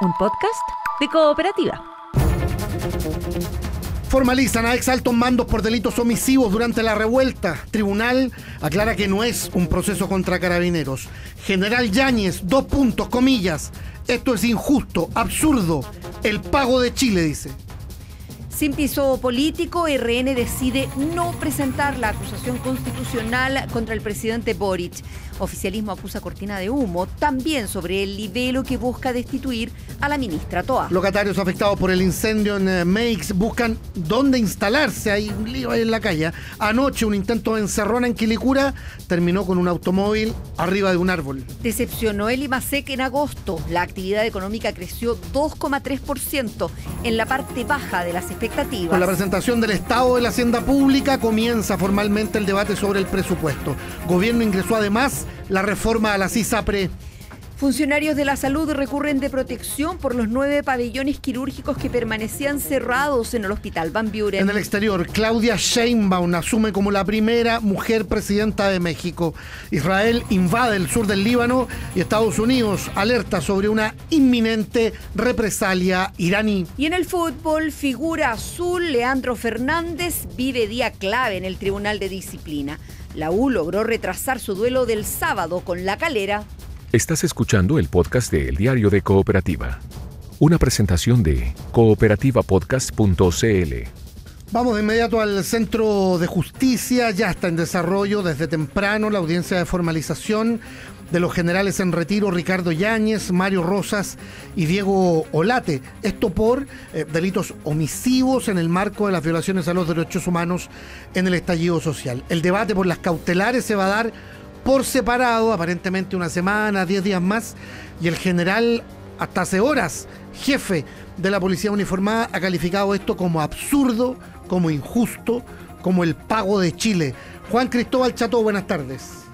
un podcast de cooperativa. Formalizan a ex altos mandos por delitos omisivos durante la revuelta. Tribunal aclara que no es un proceso contra carabineros. General Yáñez, dos puntos, comillas. Esto es injusto, absurdo. El pago de Chile, dice. Sin piso político, RN decide no presentar la acusación constitucional contra el presidente Boric. Oficialismo acusa cortina de humo también sobre el libelo que busca destituir a la ministra Toa. Locatarios afectados por el incendio en eh, Meix buscan dónde instalarse. Hay un lío ahí en la calle. Anoche un intento de encerrona en Quilicura terminó con un automóvil arriba de un árbol. Decepcionó el IMASEC en agosto. La actividad económica creció 2,3% en la parte baja de las expectativas. Con la presentación del Estado de la Hacienda Pública comienza formalmente el debate sobre el presupuesto. Gobierno ingresó además la reforma a la CISAPRE. Funcionarios de la salud recurren de protección por los nueve pabellones quirúrgicos que permanecían cerrados en el hospital Van Buren. En el exterior, Claudia Sheinbaum asume como la primera mujer presidenta de México. Israel invade el sur del Líbano y Estados Unidos alerta sobre una inminente represalia iraní. Y en el fútbol, figura azul, Leandro Fernández vive día clave en el Tribunal de Disciplina. La U logró retrasar su duelo del sábado con la calera. Estás escuchando el podcast de El Diario de Cooperativa. Una presentación de cooperativapodcast.cl. Vamos de inmediato al Centro de Justicia. Ya está en desarrollo desde temprano la audiencia de formalización de los generales en retiro Ricardo Yáñez, Mario Rosas y Diego Olate. Esto por eh, delitos omisivos en el marco de las violaciones a los derechos humanos en el estallido social. El debate por las cautelares se va a dar por separado, aparentemente una semana, diez días más, y el general, hasta hace horas, jefe de la policía uniformada, ha calificado esto como absurdo, como injusto, como el pago de Chile. Juan Cristóbal Chato, buenas tardes.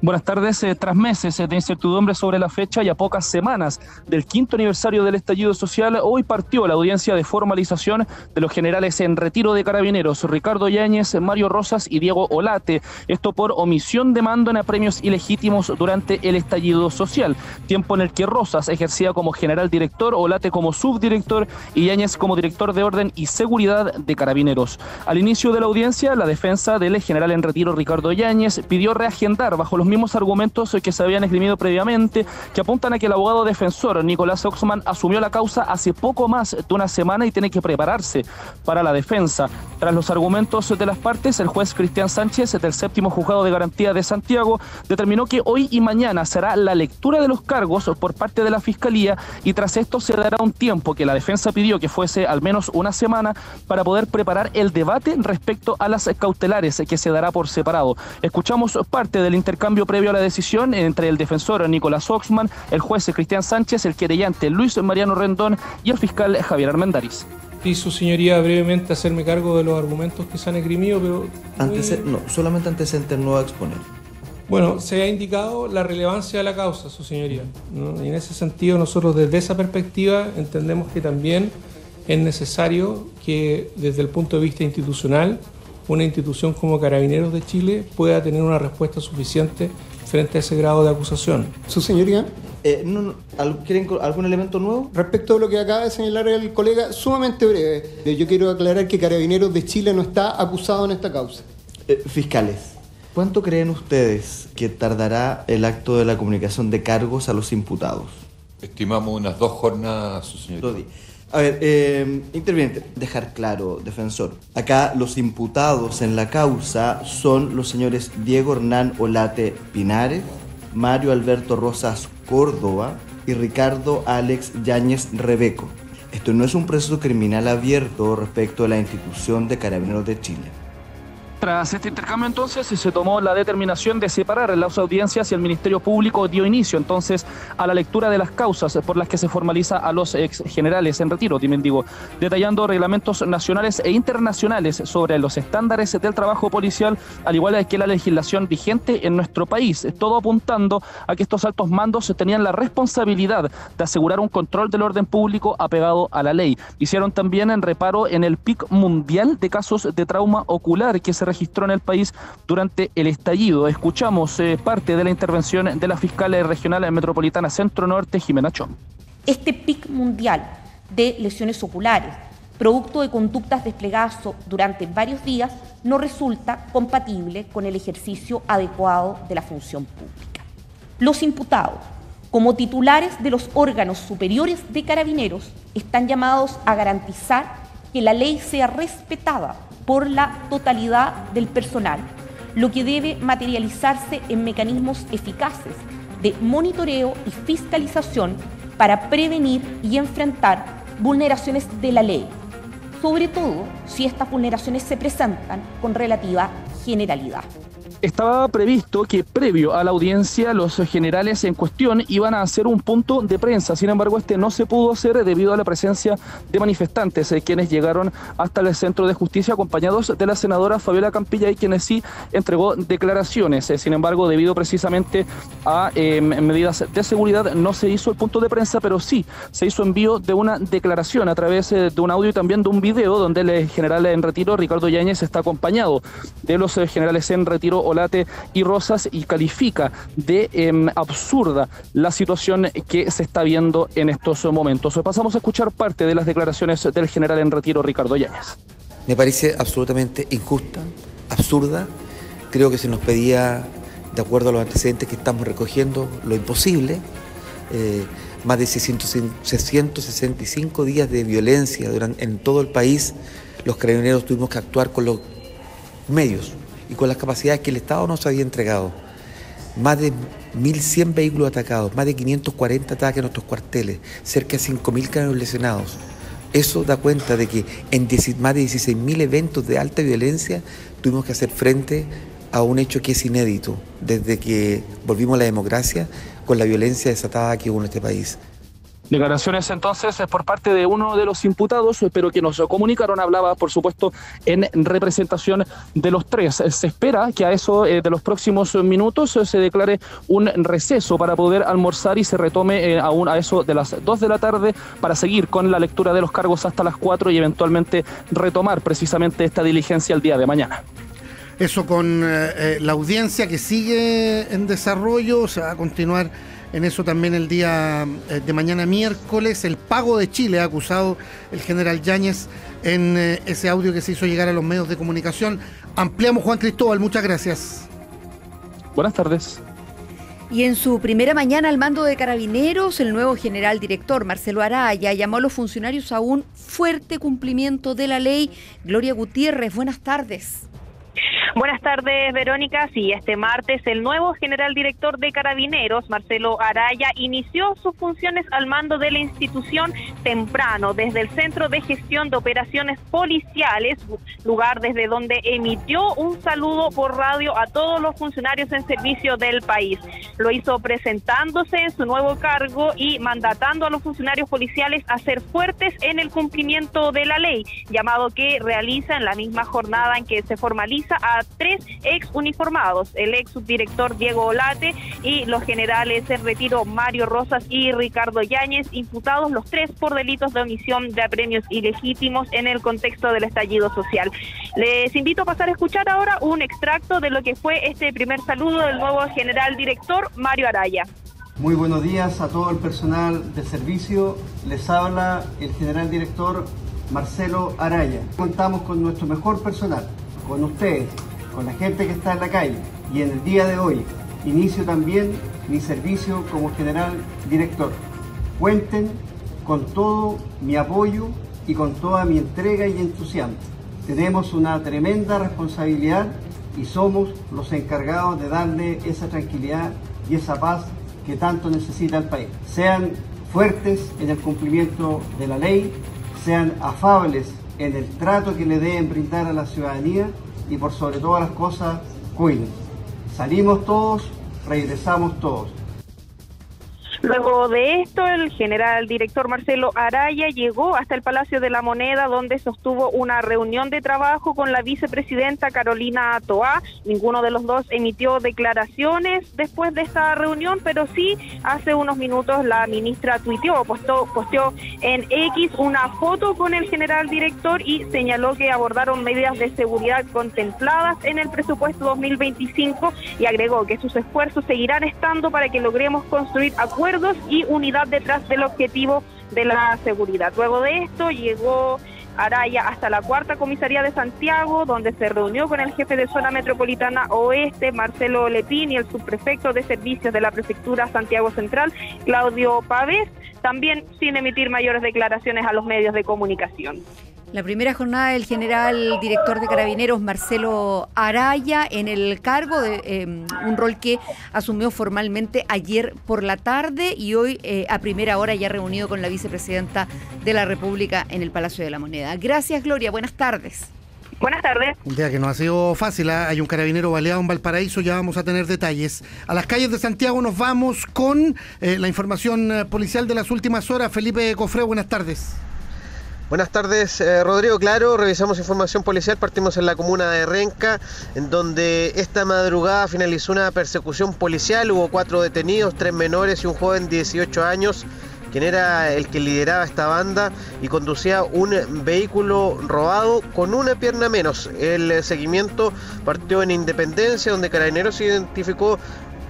Buenas tardes. Eh, tras meses de incertidumbre sobre la fecha y a pocas semanas del quinto aniversario del estallido social, hoy partió la audiencia de formalización de los generales en retiro de carabineros, Ricardo Yáñez, Mario Rosas y Diego Olate. Esto por omisión de mando en apremios ilegítimos durante el estallido social. Tiempo en el que Rosas ejercía como general director, Olate como subdirector y Yáñez como director de orden y seguridad de carabineros. Al inicio de la audiencia, la defensa del general en retiro Ricardo Yáñez pidió reagendar bajo los mismos argumentos que se habían esgrimido previamente, que apuntan a que el abogado defensor Nicolás Oxman asumió la causa hace poco más de una semana y tiene que prepararse para la defensa. Tras los argumentos de las partes, el juez Cristian Sánchez del séptimo juzgado de garantía de Santiago determinó que hoy y mañana será la lectura de los cargos por parte de la Fiscalía y tras esto se dará un tiempo que la defensa pidió que fuese al menos una semana para poder preparar el debate respecto a las cautelares que se dará por separado. Escuchamos parte del intercambio previo a la decisión entre el defensor Nicolás Oxman, el juez Cristian Sánchez, el querellante Luis Mariano Rendón y el fiscal Javier Armendariz. Y su señoría brevemente hacerme cargo de los argumentos que se han esgrimido, pero... no, solamente antecedentes no a exponer. Bueno, se ha indicado la relevancia de la causa, su señoría. Y en ese sentido nosotros desde esa perspectiva entendemos que también es necesario que desde el punto de vista institucional una institución como Carabineros de Chile pueda tener una respuesta suficiente frente a ese grado de acusación. Su señoría. Eh, ¿Quieren algún elemento nuevo? Respecto a lo que acaba de señalar el colega, sumamente breve. Yo quiero aclarar que Carabineros de Chile no está acusado en esta causa. Eh, fiscales, ¿cuánto creen ustedes que tardará el acto de la comunicación de cargos a los imputados? Estimamos unas dos jornadas, su señoría. A ver, eh, interviene, dejar claro, defensor. Acá los imputados en la causa son los señores Diego Hernán Olate Pinares, Mario Alberto Rosas Córdoba y Ricardo Alex Yáñez Rebeco. Esto no es un proceso criminal abierto respecto a la institución de Carabineros de Chile. Tras este intercambio entonces se tomó la determinación de separar las audiencias y el Ministerio Público dio inicio entonces a la lectura de las causas por las que se formaliza a los ex generales en retiro, digo, detallando reglamentos nacionales e internacionales sobre los estándares del trabajo policial, al igual que la legislación vigente en nuestro país, todo apuntando a que estos altos mandos tenían la responsabilidad de asegurar un control del orden público apegado a la ley. Hicieron también en reparo en el pic mundial de casos de trauma ocular que se registró en el país durante el estallido. Escuchamos eh, parte de la intervención de la fiscal regional metropolitana Centro Norte, Jimena Chom. Este pic mundial de lesiones oculares, producto de conductas desplegadas durante varios días, no resulta compatible con el ejercicio adecuado de la función pública. Los imputados, como titulares de los órganos superiores de carabineros, están llamados a garantizar que la ley sea respetada por la totalidad del personal, lo que debe materializarse en mecanismos eficaces de monitoreo y fiscalización para prevenir y enfrentar vulneraciones de la ley, sobre todo si estas vulneraciones se presentan con relativa generalidad estaba previsto que previo a la audiencia los generales en cuestión iban a hacer un punto de prensa. Sin embargo, este no se pudo hacer debido a la presencia de manifestantes, eh, quienes llegaron hasta el centro de justicia acompañados de la senadora Fabiola Campilla y quienes sí entregó declaraciones. Eh, sin embargo, debido precisamente a em, medidas de seguridad, no se hizo el punto de prensa, pero sí se hizo envío de una declaración a través eh, de un audio y también de un video donde el general en retiro, Ricardo Yáñez, está acompañado de los generales en retiro Olate y Rosas y califica de em, absurda la situación que se está viendo en estos momentos. Pasamos a escuchar parte de las declaraciones del general en retiro Ricardo Yáñez. Me parece absolutamente injusta, absurda. Creo que se nos pedía, de acuerdo a los antecedentes que estamos recogiendo, lo imposible. Eh, más de 665 días de violencia en todo el país, los carabineros tuvimos que actuar con los medios y con las capacidades que el Estado nos había entregado. Más de 1.100 vehículos atacados, más de 540 ataques en nuestros cuarteles, cerca de 5.000 cañones lesionados. Eso da cuenta de que en más de 16.000 eventos de alta violencia tuvimos que hacer frente a un hecho que es inédito desde que volvimos a la democracia con la violencia desatada que hubo en este país. Declaraciones entonces por parte de uno de los imputados, pero que nos comunicaron, hablaba por supuesto en representación de los tres. Se espera que a eso eh, de los próximos minutos se declare un receso para poder almorzar y se retome eh, aún a eso de las dos de la tarde para seguir con la lectura de los cargos hasta las cuatro y eventualmente retomar precisamente esta diligencia el día de mañana. Eso con eh, la audiencia que sigue en desarrollo, se va a continuar en eso también el día eh, de mañana miércoles. El pago de Chile ha acusado el general Yáñez en eh, ese audio que se hizo llegar a los medios de comunicación. Ampliamos Juan Cristóbal, muchas gracias. Buenas tardes. Y en su primera mañana al mando de carabineros, el nuevo general director Marcelo Araya llamó a los funcionarios a un fuerte cumplimiento de la ley. Gloria Gutiérrez, buenas tardes. Buenas tardes, Verónica. Sí, este martes el nuevo general director de Carabineros, Marcelo Araya, inició sus funciones al mando de la institución temprano, desde el Centro de Gestión de Operaciones Policiales, lugar desde donde emitió un saludo por radio a todos los funcionarios en servicio del país. Lo hizo presentándose en su nuevo cargo y mandatando a los funcionarios policiales a ser fuertes en el cumplimiento de la ley, llamado que realiza en la misma jornada en que se formaliza a tres ex uniformados, el ex subdirector Diego Olate y los generales en retiro Mario Rosas y Ricardo Yáñez, imputados los tres por delitos de omisión de apremios ilegítimos en el contexto del estallido social. Les invito a pasar a escuchar ahora un extracto de lo que fue este primer saludo del nuevo general director Mario Araya. Muy buenos días a todo el personal de servicio. Les habla el general director Marcelo Araya. Contamos con nuestro mejor personal, con ustedes, con la gente que está en la calle. Y en el día de hoy inicio también mi servicio como general director. Cuenten con todo mi apoyo y con toda mi entrega y entusiasmo. Tenemos una tremenda responsabilidad y somos los encargados de darle esa tranquilidad y esa paz que tanto necesita el país. Sean fuertes en el cumplimiento de la ley, sean afables en el trato que le deben brindar a la ciudadanía y por sobre todas las cosas, cuiden. Salimos todos, regresamos todos. Luego de esto, el general director Marcelo Araya llegó hasta el Palacio de la Moneda, donde sostuvo una reunión de trabajo con la vicepresidenta Carolina Toá. Ninguno de los dos emitió declaraciones después de esta reunión, pero sí hace unos minutos la ministra tuiteó, posteó, posteó en X una foto con el general director y señaló que abordaron medidas de seguridad contempladas en el presupuesto 2025 y agregó que sus esfuerzos seguirán estando para que logremos construir acuerdos y unidad detrás del objetivo de la seguridad. Luego de esto llegó Araya hasta la cuarta comisaría de Santiago, donde se reunió con el jefe de zona metropolitana oeste, Marcelo Lepín, y el subprefecto de servicios de la prefectura Santiago Central, Claudio Pávez, también sin emitir mayores declaraciones a los medios de comunicación. La primera jornada del general director de carabineros Marcelo Araya en el cargo de em, un rol que asumió formalmente ayer por la tarde y hoy eh, a primera hora ya reunido con la vicepresidenta de la República en el Palacio de la Moneda. Gracias Gloria, buenas tardes. Buenas tardes. Un día que no ha sido fácil, ¿ah? hay un carabinero baleado en Valparaíso, ya vamos a tener detalles. A las calles de Santiago nos vamos con eh, la información eh, policial de las últimas horas. Felipe Cofreo, buenas tardes. Buenas tardes, eh, Rodrigo. Claro, revisamos información policial. Partimos en la comuna de Renca, en donde esta madrugada finalizó una persecución policial. Hubo cuatro detenidos, tres menores y un joven de 18 años, quien era el que lideraba esta banda y conducía un vehículo robado con una pierna menos. El seguimiento partió en Independencia, donde Carabineros identificó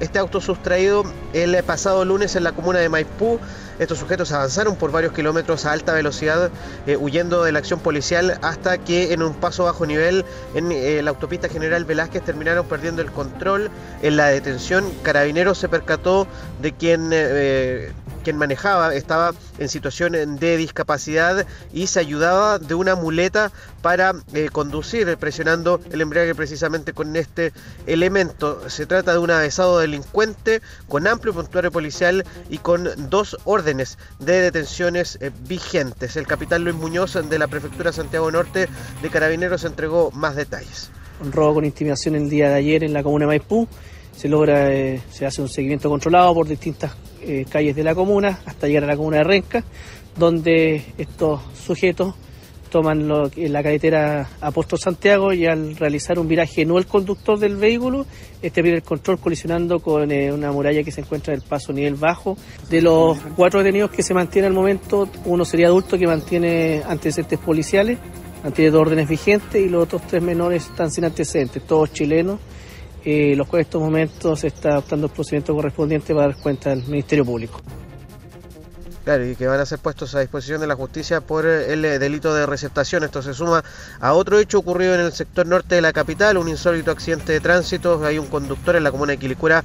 este auto sustraído el pasado lunes en la comuna de Maipú. Estos sujetos avanzaron por varios kilómetros a alta velocidad, eh, huyendo de la acción policial, hasta que en un paso bajo nivel en eh, la autopista General Velázquez terminaron perdiendo el control. En la detención, Carabineros se percató de quien eh, quien manejaba estaba en situación de discapacidad y se ayudaba de una muleta para eh, conducir, presionando el embriague precisamente con este elemento. Se trata de un avesado delincuente con amplio puntuario policial y con dos órdenes de detenciones eh, vigentes. El capitán Luis Muñoz de la Prefectura Santiago Norte de Carabineros entregó más detalles. Un robo con intimidación el día de ayer en la comuna de Maipú. Se logra, eh, se hace un seguimiento controlado por distintas eh, calles de la comuna hasta llegar a la comuna de Renca, donde estos sujetos toman la carretera Apóstol Santiago y al realizar un viraje no el conductor del vehículo, este pierde el control colisionando con eh, una muralla que se encuentra en el paso nivel bajo. De los cuatro detenidos que se mantienen al momento, uno sería adulto que mantiene antecedentes policiales, mantiene dos órdenes vigentes y los otros tres menores están sin antecedentes, todos chilenos eh, los cuales en estos momentos se está adoptando el procedimiento correspondiente para dar cuenta del Ministerio Público. Claro, y que van a ser puestos a disposición de la justicia por el eh, delito de receptación. Esto se suma a otro hecho ocurrido en el sector norte de la capital, un insólito accidente de tránsito. Hay un conductor en la comuna de Quilicura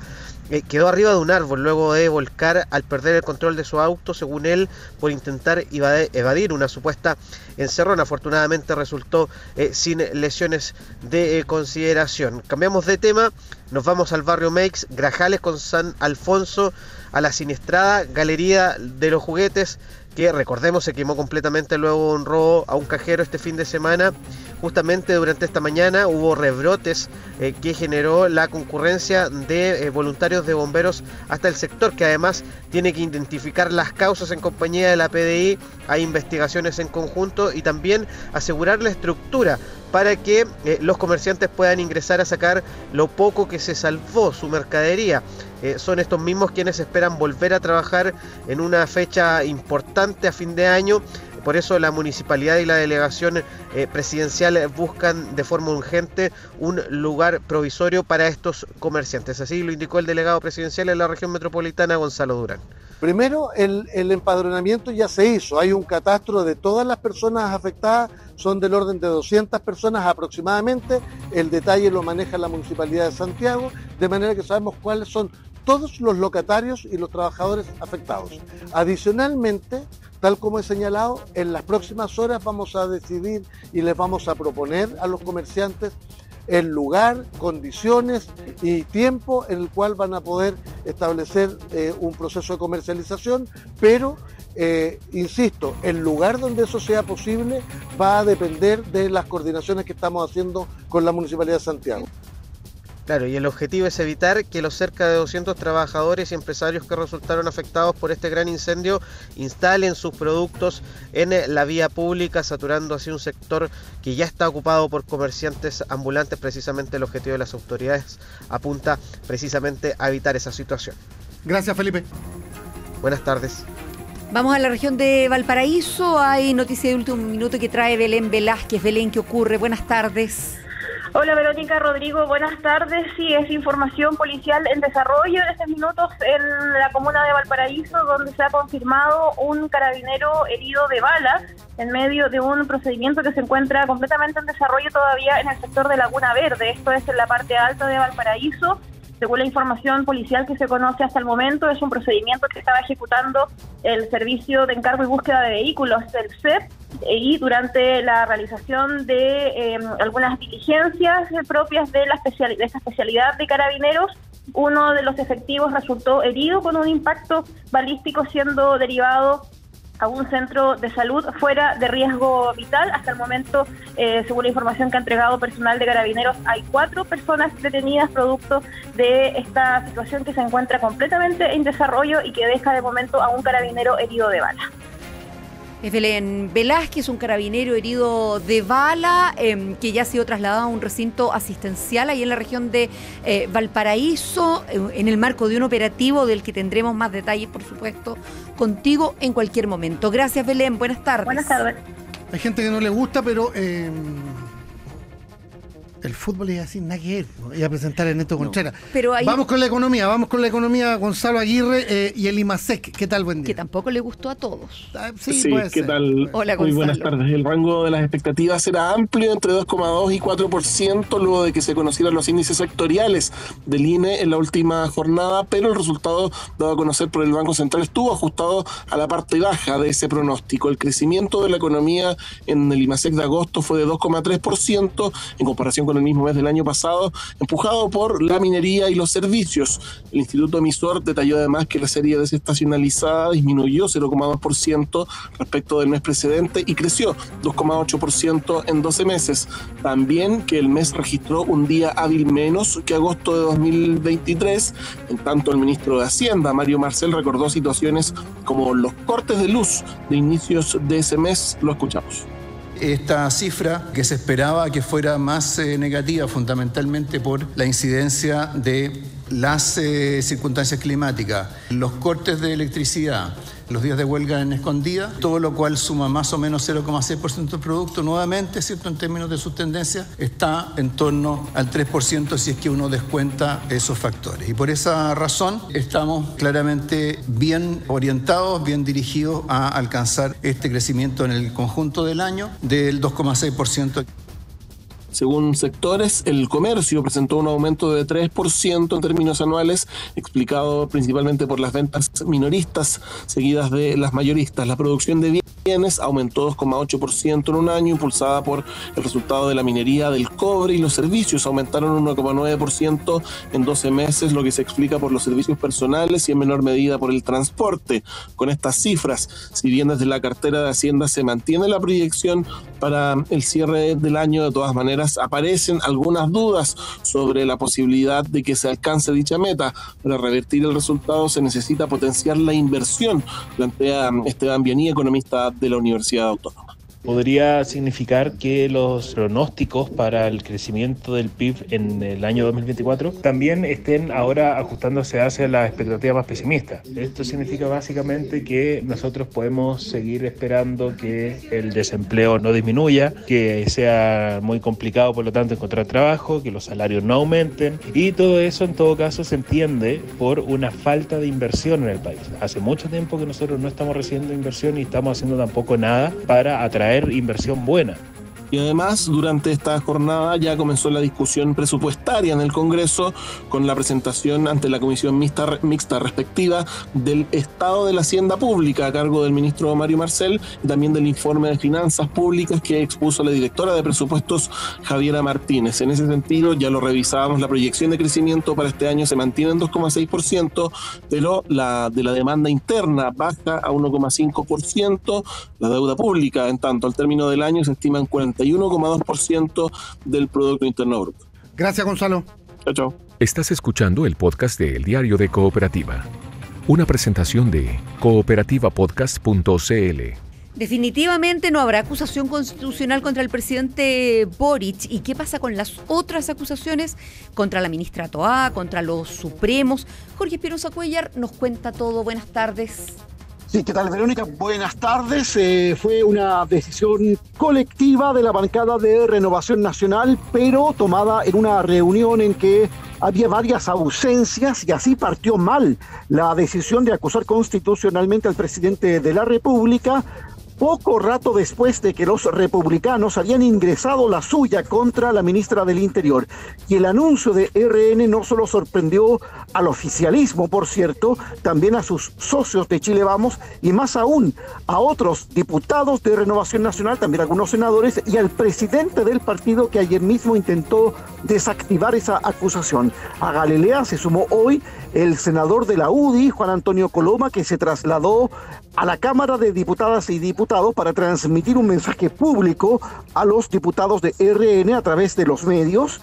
eh, quedó arriba de un árbol luego de volcar al perder el control de su auto, según él, por intentar evadir una supuesta encerrona. Afortunadamente resultó eh, sin lesiones de eh, consideración. Cambiamos de tema, nos vamos al barrio Meix, Grajales con San Alfonso, a la siniestrada Galería de los Juguetes que recordemos se quemó completamente luego un robo a un cajero este fin de semana. Justamente durante esta mañana hubo rebrotes eh, que generó la concurrencia de eh, voluntarios de bomberos hasta el sector, que además tiene que identificar las causas en compañía de la PDI, hay investigaciones en conjunto y también asegurar la estructura para que eh, los comerciantes puedan ingresar a sacar lo poco que se salvó su mercadería. Eh, son estos mismos quienes esperan volver a trabajar en una fecha importante a fin de año. Por eso la municipalidad y la delegación eh, presidencial buscan de forma urgente un lugar provisorio para estos comerciantes. Así lo indicó el delegado presidencial en la región metropolitana, Gonzalo Durán. Primero, el, empadronamiento ya se hizo. Hay un catastro de todas las personas afectadas, son del orden de 200 personas aproximadamente. El detalle lo maneja la Municipalidad de Santiago, de manera que sabemos cuáles son todos los locatarios y los trabajadores afectados. Adicionalmente, tal como he señalado, en las próximas horas vamos a decidir y les vamos a proponer a los comerciantes el lugar, condiciones y tiempo en el cual van a poder establecer eh, un proceso de comercialización, pero, eh, insisto, el lugar donde eso sea posible va a depender de las coordinaciones que estamos haciendo con la Municipalidad de Santiago. Claro, y el objetivo es evitar que los cerca de 200 trabajadores y empresarios que resultaron afectados por este gran incendio instalen sus productos en eh, la vía pública, saturando así un sector que ya está ocupado por comerciantes ambulantes. Precisamente el objetivo de las autoridades apunta precisamente a evitar esa situación. Gracias, Felipe. Buenas tardes. Vamos a la región de Valparaíso. Hay noticia de último minuto que trae Belén Velázquez. Belén, ¿qué ocurre? Buenas tardes. Hola Verónica Rodrigo, buenas tardes. Sí, es información policial en desarrollo en estos minutos en la comuna de Valparaíso, donde se ha confirmado un carabinero herido de bala en medio de un procedimiento que se encuentra completamente en desarrollo todavía en el sector de Laguna Verde. Esto es en la parte alta de Valparaíso. Según la información policial que se conoce hasta el momento, es un procedimiento que estaba ejecutando el Servicio de Encargo y Búsqueda de Vehículos del CEP y durante la realización de eh, algunas diligencias propias de, la especial, de esta especialidad de carabineros, uno de los efectivos resultó herido con un impacto balístico siendo derivado a un centro de salud fuera de riesgo vital. Hasta el momento, eh, según la información que ha entregado personal de carabineros, hay cuatro personas detenidas producto de esta situación que se encuentra completamente en desarrollo y que deja de momento a un carabinero herido de bala. Evelyn Velázquez, un carabinero herido de bala, em, que ya ha sido trasladado a un recinto asistencial ahí en la región de eh, Valparaíso, eh, en el marco de un operativo del que tendremos más detalles, por supuesto, contigo en cualquier momento. Gracias, Belén. Buenas tardes. Buenas tardes. Hay gente que no le gusta, pero eh, el fútbol es así, nada que ver. Iba a presentar a Ernesto Contreras. Pero Vamos con la economía, vamos con la economía, Gonzalo Aguirre eh, y el IMASEC. ¿Qué tal, buen día? Que tampoco le gustó a todos. Ah, sí, Sí, puede ¿qué ser. tal? Hola, Muy Gonzalo. buenas tardes. El rango de las expectativas era amplio, entre 2,2 y 4%, luego de que se conocieran los índices sectoriales del INE en la última jornada, pero el resultado dado a conocer por el Banco Central estuvo ajustado a la parte baja de ese pronóstico. El crecimiento de la economía en el IMASEC de agosto fue de 2,3% en comparación el mismo mes del año pasado, empujado por la minería y los servicios. El Instituto Emisor detalló además que la serie desestacionalizada disminuyó 0,2% respecto del mes precedente y creció 2,8% en 12 meses. También que el mes registró un día hábil menos que agosto de 2023. En tanto, el ministro de Hacienda, Mario Marcel, recordó situaciones como los cortes de luz de inicios de ese mes. Lo escuchamos. Esta cifra que se esperaba que fuera más eh, negativa fundamentalmente por la incidencia de las eh, circunstancias climáticas, los cortes de electricidad, los días de huelga en escondida, todo lo cual suma más o menos 0,6% del producto, nuevamente, ¿cierto? En términos de sus tendencias, está en torno al 3% si es que uno descuenta esos factores. Y por esa razón estamos claramente bien orientados, bien dirigidos a alcanzar este crecimiento en el conjunto del año del 2,6%. Según sectores, el comercio presentó un aumento de 3% en términos anuales, explicado principalmente por las ventas minoristas seguidas de las mayoristas. La producción de bienes aumentó 2,8% en un año, impulsada por el resultado de la minería del cobre y los servicios aumentaron 1,9% en 12 meses, lo que se explica por los servicios personales y en menor medida por el transporte. Con estas cifras, si bien desde la cartera de Hacienda se mantiene la proyección para el cierre del año, de todas maneras aparecen algunas dudas sobre la posibilidad de que se alcance dicha meta. Para revertir el resultado se necesita potenciar la inversión, plantea Esteban Bianí, economista de la Universidad Autónoma. Podría significar que los pronósticos para el crecimiento del PIB en el año 2024 también estén ahora ajustándose hacia la expectativa más pesimista. Esto significa básicamente que nosotros podemos seguir esperando que el desempleo no disminuya, que sea muy complicado por lo tanto encontrar trabajo, que los salarios no aumenten y todo eso en todo caso se entiende por una falta de inversión en el país. Hace mucho tiempo que nosotros no estamos recibiendo inversión y estamos haciendo tampoco nada para atraer inversión buena. Y además, durante esta jornada ya comenzó la discusión presupuestaria en el Congreso con la presentación ante la Comisión Mixta, mixta respectiva del Estado de la Hacienda Pública a cargo del ministro Mario Marcel y también del informe de finanzas públicas que expuso la directora de presupuestos Javiera Martínez. En ese sentido, ya lo revisábamos, la proyección de crecimiento para este año se mantiene en 2,6%, pero la de la demanda interna baja a 1,5%, la deuda pública, en tanto, al término del año se estima en 41,2% del Producto Interno Bruto. Gracias, Gonzalo. Chao, chao. Estás escuchando el podcast de El Diario de Cooperativa. Una presentación de cooperativapodcast.cl. Definitivamente no habrá acusación constitucional contra el presidente Boric. ¿Y qué pasa con las otras acusaciones contra la ministra Toá, contra los Supremos? Jorge Espinosa Cuellar nos cuenta todo. Buenas tardes. Sí, ¿qué tal, Verónica? Buenas tardes. Eh, fue una decisión colectiva de la bancada de Renovación Nacional, pero tomada en una reunión en que había varias ausencias y así partió mal la decisión de acusar constitucionalmente al presidente de la República poco rato después de que los republicanos habían ingresado la suya contra la ministra del Interior. Y el anuncio de RN no solo sorprendió al oficialismo, por cierto, también a sus socios de Chile Vamos y más aún a otros diputados de Renovación Nacional, también algunos senadores y al presidente del partido que ayer mismo intentó desactivar esa acusación. A Galilea se sumó hoy el senador de la UDI, Juan Antonio Coloma, que se trasladó a la Cámara de Diputadas y Diputados para transmitir un mensaje público a los diputados de RN a través de los medios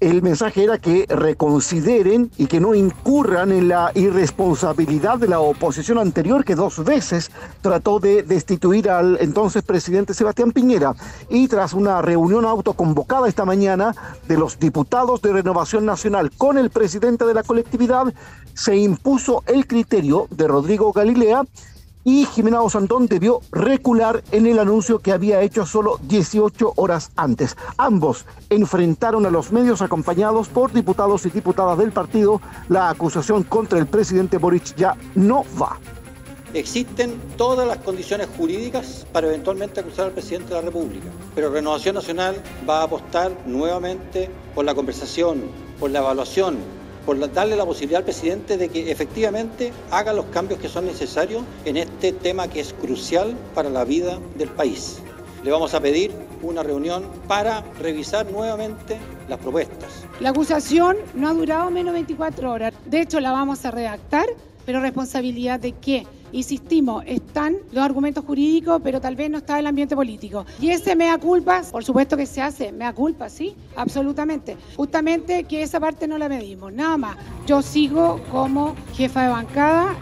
el mensaje era que reconsideren y que no incurran en la irresponsabilidad de la oposición anterior que dos veces trató de destituir al entonces presidente Sebastián Piñera. Y tras una reunión autoconvocada esta mañana de los diputados de Renovación Nacional con el presidente de la colectividad, se impuso el criterio de Rodrigo Galilea y Jimena Osandón debió recular en el anuncio que había hecho solo 18 horas antes. Ambos enfrentaron a los medios acompañados por diputados y diputadas del partido. La acusación contra el presidente Boric ya no va. Existen todas las condiciones jurídicas para eventualmente acusar al presidente de la República, pero Renovación Nacional va a apostar nuevamente por la conversación, por la evaluación, por darle la posibilidad al presidente de que efectivamente haga los cambios que son necesarios en este tema que es crucial para la vida del país. Le vamos a pedir una reunión para revisar nuevamente las propuestas. La acusación no ha durado menos de 24 horas. De hecho, la vamos a redactar, pero responsabilidad de qué? Insistimos, están los argumentos jurídicos, pero tal vez no está el ambiente político. Y ese mea culpa, por supuesto que se hace, mea culpa, sí, absolutamente. Justamente que esa parte no la medimos, nada más. Yo sigo como jefa de bancada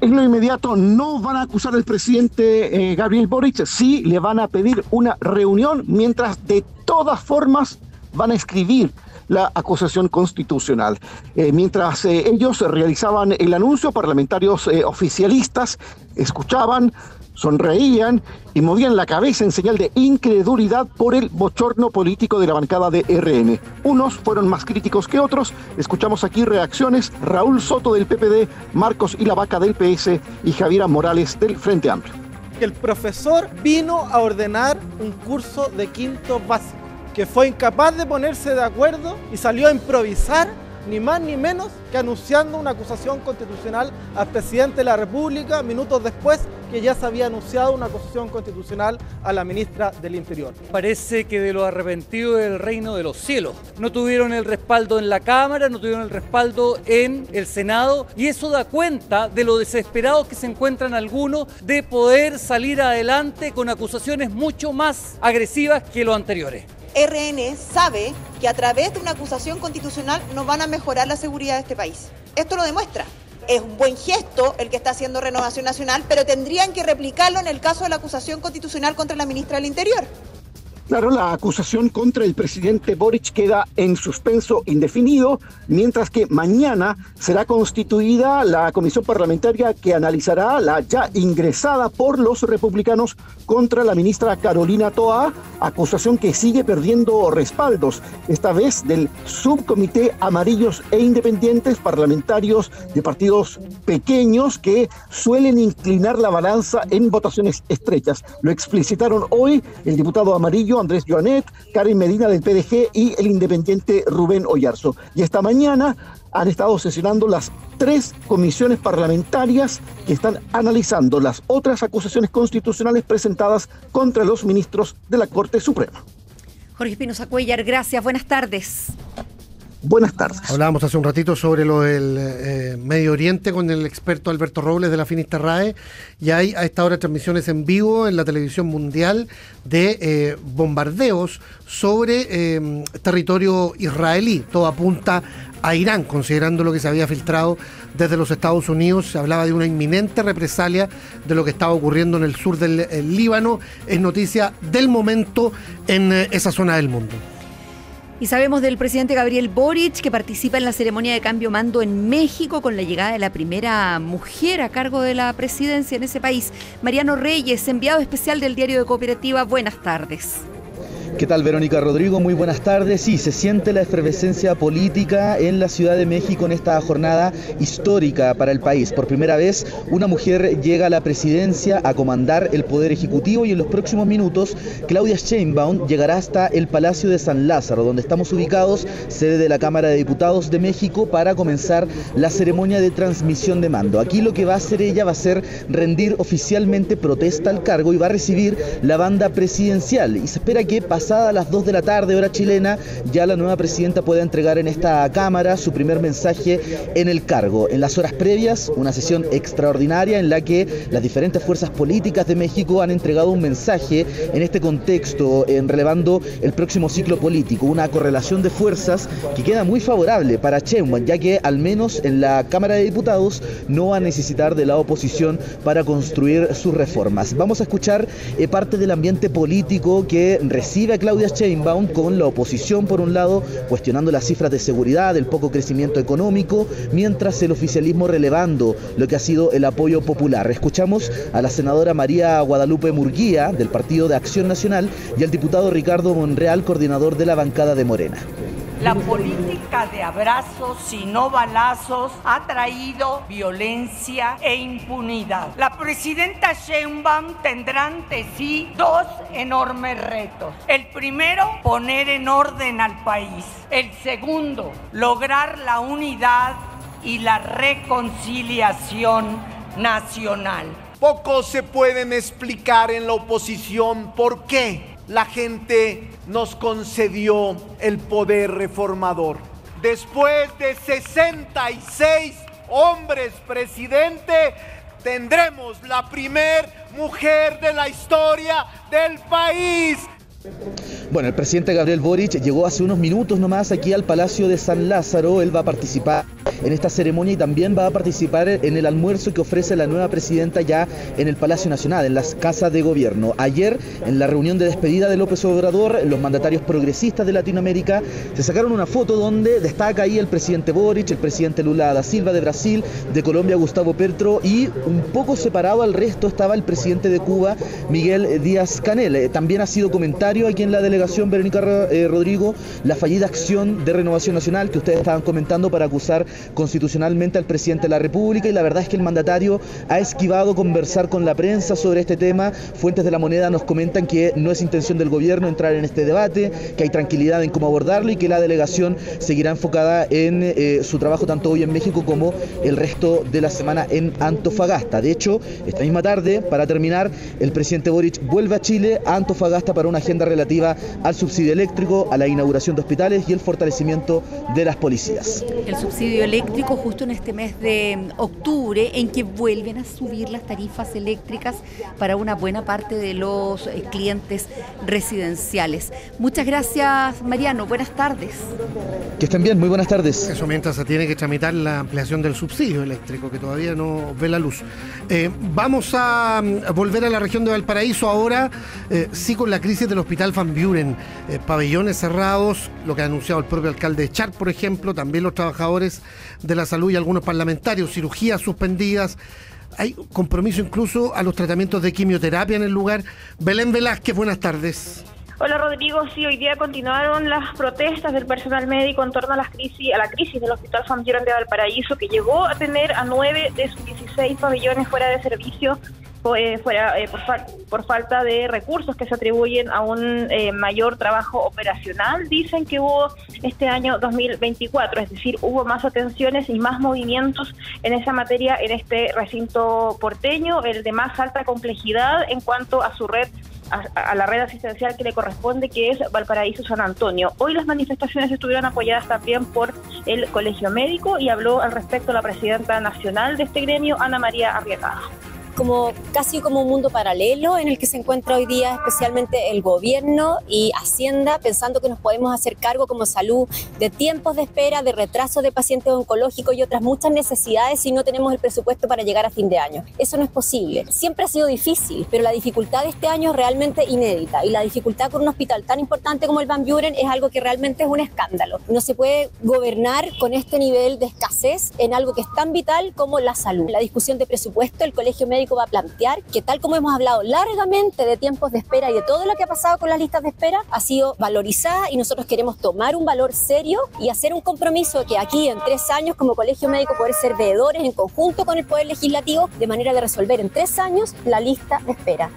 en lo inmediato no van a acusar al presidente eh, Gabriel Boric, sí le van a pedir una reunión, mientras de todas formas van a escribir la acusación constitucional. Eh, mientras eh, ellos realizaban el anuncio, parlamentarios eh, oficialistas escuchaban, sonreían y movían la cabeza en señal de incredulidad por el bochorno político de la bancada de RN. Unos fueron más críticos que otros. Escuchamos aquí reacciones. Raúl Soto del PPD, Marcos y la Vaca del PS y Javiera Morales del Frente Amplio. El profesor vino a ordenar un curso de quinto básico que fue incapaz de ponerse de acuerdo y salió a improvisar ni más ni menos que anunciando una acusación constitucional al presidente de la República minutos después que ya se había anunciado una acusación constitucional a la ministra del Interior. Parece que de los arrepentidos del reino de los cielos no tuvieron el respaldo en la Cámara, no tuvieron el respaldo en el Senado y eso da cuenta de lo desesperados que se encuentran algunos de poder salir adelante con acusaciones mucho más agresivas que los anteriores. RN sabe que a través de una acusación constitucional no van a mejorar la seguridad de este país. Esto lo demuestra. Es un buen gesto el que está haciendo Renovación Nacional, pero tendrían que replicarlo en el caso de la acusación constitucional contra la ministra del Interior. Claro, la acusación contra el presidente Boric queda en suspenso indefinido, mientras que mañana será constituida la comisión parlamentaria que analizará la ya ingresada por los republicanos contra la ministra Carolina Toa, acusación que sigue perdiendo respaldos, esta vez del subcomité amarillos e independientes parlamentarios de partidos pequeños que suelen inclinar la balanza en votaciones estrechas. Lo explicitaron hoy el diputado amarillo Andrés Joanet, Karen Medina del PDG y el independiente Rubén Oyarzo. Y esta mañana han estado sesionando las tres comisiones parlamentarias que están analizando las otras acusaciones constitucionales presentadas contra los ministros de la Corte Suprema. Jorge Espinosa Cuellar, gracias, buenas tardes. Buenas tardes. Hablábamos hace un ratito sobre lo del eh, Medio Oriente con el experto Alberto Robles de la Finista RAE y hay a esta hora transmisiones en vivo en la televisión mundial de eh, bombardeos sobre eh, territorio israelí. Todo apunta a Irán, considerando lo que se había filtrado desde los Estados Unidos. Se hablaba de una inminente represalia de lo que estaba ocurriendo en el sur del Líbano. Es noticia del momento en esa zona del mundo. Y sabemos del presidente Gabriel Boric que participa en la ceremonia de cambio mando en México con la llegada de la primera mujer a cargo de la presidencia en ese país. Mariano Reyes, enviado especial del diario de Cooperativa. Buenas tardes. ¿Qué tal, Verónica Rodrigo? Muy buenas tardes. Sí, se siente la efervescencia política en la Ciudad de México en esta jornada histórica para el país. Por primera vez, una mujer llega a la presidencia a comandar el Poder Ejecutivo y en los próximos minutos, Claudia Sheinbaum llegará hasta el Palacio de San Lázaro, donde estamos ubicados, sede de la Cámara de Diputados de México, para comenzar la ceremonia de transmisión de mando. Aquí lo que va a hacer ella va a ser rendir oficialmente protesta al cargo y va a recibir la banda presidencial. Y se espera que pase a las 2 de la tarde, hora chilena, ya la nueva presidenta puede entregar en esta Cámara su primer mensaje en el cargo. En las horas previas, una sesión extraordinaria en la que las diferentes fuerzas políticas de México han entregado un mensaje en este contexto, en relevando el próximo ciclo político, una correlación de fuerzas que queda muy favorable para Sheinbaum, ya que al menos en la Cámara de Diputados no va a necesitar de la oposición para construir sus reformas. Vamos a escuchar eh, parte del ambiente político que recibe Claudia Sheinbaum con la oposición por un lado cuestionando las cifras de seguridad, el poco crecimiento económico, mientras el oficialismo relevando lo que ha sido el apoyo popular. Escuchamos a la senadora María Guadalupe Murguía del Partido de Acción Nacional y al diputado Ricardo Monreal, coordinador de la bancada de Morena. La política de abrazos y no balazos ha traído violencia e impunidad. La presidenta Sheinbaum tendrá ante sí dos enormes retos. El primero, poner en orden al país. El segundo, lograr la unidad y la reconciliación nacional. Poco se pueden explicar en la oposición por qué la gente nos concedió el poder reformador. Después de 66 hombres presidente, tendremos la primer mujer de la historia del país. Bueno, el presidente Gabriel Boric llegó hace unos minutos nomás aquí al Palacio de San Lázaro. Él va a participar en esta ceremonia y también va a participar en el almuerzo que ofrece la nueva presidenta ya en el Palacio Nacional, en las casas de gobierno. Ayer, en la reunión de despedida de López Obrador, los mandatarios progresistas de Latinoamérica se sacaron una foto donde destaca ahí el presidente Boric, el presidente Lula da Silva de Brasil, de Colombia Gustavo Petro y un poco separado al resto estaba el presidente de Cuba, Miguel Díaz Canel. Eh, también ha sido comentario aquí en la delegación Verónica eh, Rodrigo la fallida acción de Renovación Nacional que ustedes estaban comentando para acusar constitucionalmente al presidente de la República y la verdad es que el mandatario ha esquivado conversar con la prensa sobre este tema. Fuentes de la moneda nos comentan que no es intención del gobierno entrar en este debate, que hay tranquilidad en cómo abordarlo y que la delegación seguirá enfocada en eh, su trabajo tanto hoy en México como el resto de la semana en Antofagasta. De hecho, esta misma tarde, para terminar, el presidente Boric vuelve a Chile, a Antofagasta, para una agenda relativa al subsidio eléctrico, a la inauguración de hospitales y el fortalecimiento de las policías. El subsidio eléctrico justo en este mes de octubre en que vuelven a subir las tarifas eléctricas para una buena parte de los eh, clientes residenciales. Muchas gracias Mariano, buenas tardes. Que estén bien, muy buenas tardes. Eso mientras se tiene que tramitar la ampliación del subsidio eléctrico que todavía no ve la luz. Eh, vamos a, mm, volver a la región de Valparaíso ahora, eh, sí con la crisis del hospital Van Buren, pabellones cerrados, lo que ha anunciado el propio alcalde de Char, por ejemplo, también los trabajadores de la salud y algunos parlamentarios, cirugías suspendidas. Hay compromiso incluso a los tratamientos de quimioterapia en el lugar. Belén Velázquez, buenas tardes. Hola Rodrigo, sí, hoy día continuaron las protestas del personal médico en torno a, las a la crisis del Hospital San de Valparaíso, que llegó a tener a nueve de sus 16 pabellones fuera de servicio eh, fuera, eh, por, falta de recursos que se atribuyen a un eh, mayor trabajo operacional, dicen que hubo este año 2024, es decir, hubo más atenciones y más movimientos en esa materia en este recinto porteño, el de más alta complejidad en cuanto a su red a, la red asistencial que le corresponde, que es Valparaíso San Antonio. Hoy las manifestaciones estuvieron apoyadas también por el Colegio Médico y habló al respecto la presidenta nacional de este gremio, Ana María Arriagada. Como casi como un mundo paralelo en el que se encuentra hoy día especialmente el gobierno y Hacienda pensando que nos podemos hacer cargo como salud de tiempos de espera, de retraso de pacientes oncológicos y otras muchas necesidades si no tenemos el presupuesto para llegar a fin de año. Eso no es posible. Siempre ha sido difícil, pero la dificultad de este año es realmente inédita y la dificultad con un hospital tan importante como el Van Buren es algo que realmente es un escándalo. No se puede gobernar con este nivel de escasez en algo que es tan vital como la salud. La discusión de presupuesto, el Colegio Médico va a plantear que tal como hemos hablado largamente de tiempos de espera y de todo lo que ha pasado con las listas de espera, ha sido valorizada y nosotros queremos tomar un valor serio y hacer un compromiso que aquí en tres años como Colegio Médico poder ser veedores en conjunto con el Poder Legislativo de manera de resolver en tres años la lista de espera.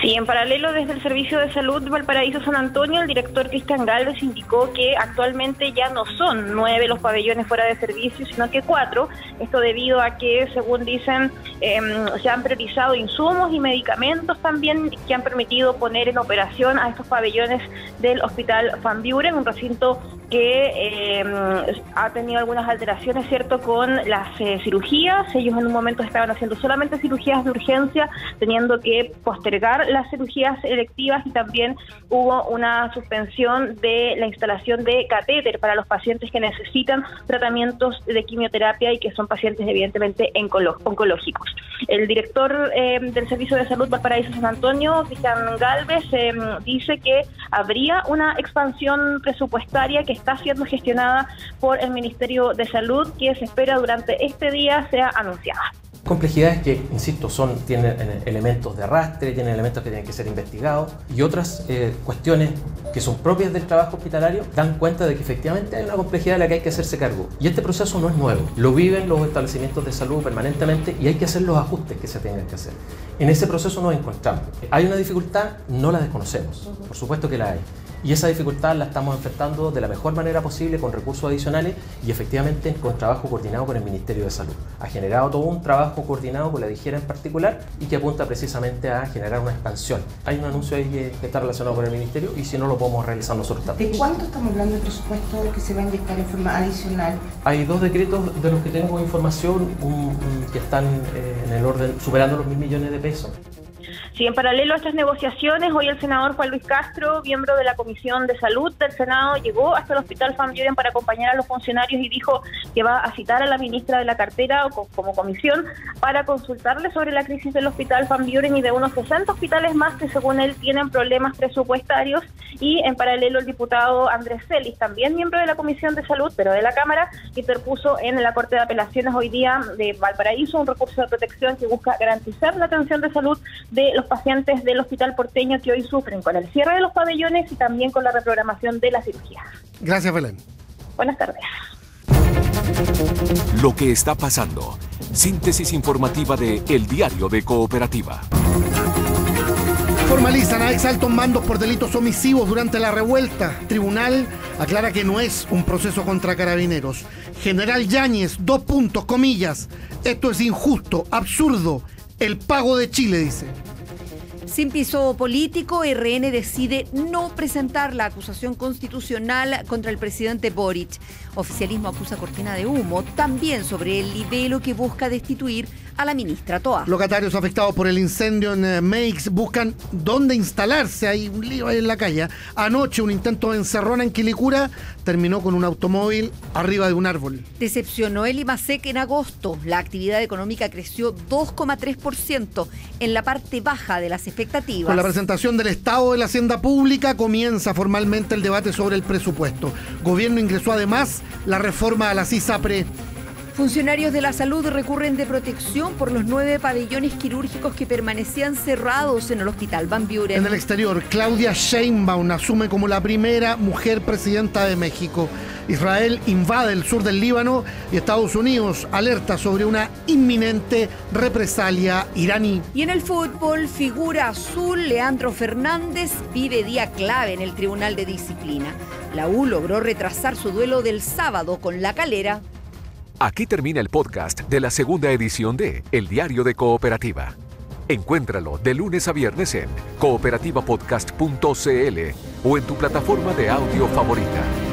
Sí, en paralelo desde el Servicio de Salud Valparaíso San Antonio, el director Cristian Galvez indicó que actualmente ya no son nueve los pabellones fuera de servicio, sino que cuatro. Esto debido a que, según dicen, em, se han priorizado insumos y medicamentos también que han permitido poner en operación a estos pabellones del Hospital Van Buren, un recinto que em, ha tenido algunas alteraciones, ¿cierto?, con las eh, cirugías. Ellos en un momento estaban haciendo solamente cirugías de urgencia, teniendo que postergar las cirugías electivas y también hubo una suspensión de la instalación de catéter para los pacientes que necesitan tratamientos de quimioterapia y que son pacientes evidentemente oncológicos. El director eh, del Servicio de Salud Valparaíso San Antonio, Cristian Galvez, eh, dice que habría una expansión presupuestaria que está siendo gestionada por el Ministerio de Salud que se espera durante este día sea anunciada. Complejidades que, insisto, son, tienen eh, elementos de arrastre, tienen elementos que tienen que ser investigados y otras eh, cuestiones que son propias del trabajo hospitalario dan cuenta de que efectivamente hay una complejidad de la que hay que hacerse cargo. Y este proceso no es nuevo, lo viven los establecimientos de salud permanentemente y hay que hacer los ajustes que se tengan que hacer. En ese proceso nos encontramos. ¿Hay una dificultad? No la desconocemos, por supuesto que la hay. Y esa dificultad la estamos enfrentando de la mejor manera posible con recursos adicionales y efectivamente con trabajo coordinado con el Ministerio de Salud. Ha generado todo un trabajo coordinado con la DIGERA en particular y que apunta precisamente a generar una expansión. Hay un anuncio ahí que, está relacionado con el Ministerio y si no lo podemos realizar nosotros también. ¿De cuánto estamos hablando de presupuesto que se va a inyectar en forma adicional? Hay dos decretos de los que tengo información que están eh, en el orden superando los mil millones de pesos. Sí, en paralelo a estas negociaciones, hoy el senador Juan Luis Castro, miembro de la Comisión de Salud del Senado, llegó hasta el Hospital Van Buren para acompañar a los funcionarios y dijo que va a citar a la ministra de la cartera o como comisión para consultarle sobre la crisis del Hospital Van Buren y de unos 60 hospitales más que según él tienen problemas presupuestarios. Y en paralelo el diputado Andrés Celis, también miembro de la Comisión de Salud, pero de la Cámara, interpuso en la Corte de Apelaciones hoy día de Valparaíso un recurso de protección que busca garantizar la atención de salud de los pacientes del hospital porteño que hoy sufren con el cierre de los pabellones y también con la reprogramación de la cirugía. Gracias, Belén. Buenas tardes. Lo que está pasando. Síntesis informativa de El Diario de Cooperativa. Formalizan a ex altos mandos por delitos omisivos durante la revuelta. Tribunal aclara que no es un proceso contra carabineros. General Yáñez, dos puntos, comillas. Esto es injusto, absurdo. El pago de Chile, dice. Sin piso político, RN decide no presentar la acusación constitucional contra el presidente Boric. Oficialismo acusa cortina de humo también sobre el libelo que busca destituir a la ministra Toa. Locatarios afectados por el incendio en eh, Meix buscan dónde instalarse. Hay un lío ahí en la calle. Anoche un intento de encerrona en Quilicura terminó con un automóvil arriba de un árbol. Decepcionó el IMASEC en agosto. La actividad económica creció 2,3% en la parte baja de las expectativas. Con la presentación del Estado de la Hacienda Pública comienza formalmente el debate sobre el presupuesto. Gobierno ingresó además la reforma a la CISAPRE Funcionarios de la salud recurren de protección por los nueve pabellones quirúrgicos que permanecían cerrados en el hospital Van Buren. En el exterior, Claudia Sheinbaum asume como la primera mujer presidenta de México. Israel invade el sur del Líbano y Estados Unidos alerta sobre una inminente represalia iraní. Y en el fútbol, figura azul, Leandro Fernández vive día clave en el Tribunal de Disciplina. La U logró retrasar su duelo del sábado con la calera Aquí termina el podcast de la segunda edición de El Diario de Cooperativa. Encuéntralo de lunes a viernes en cooperativapodcast.cl o en tu plataforma de audio favorita.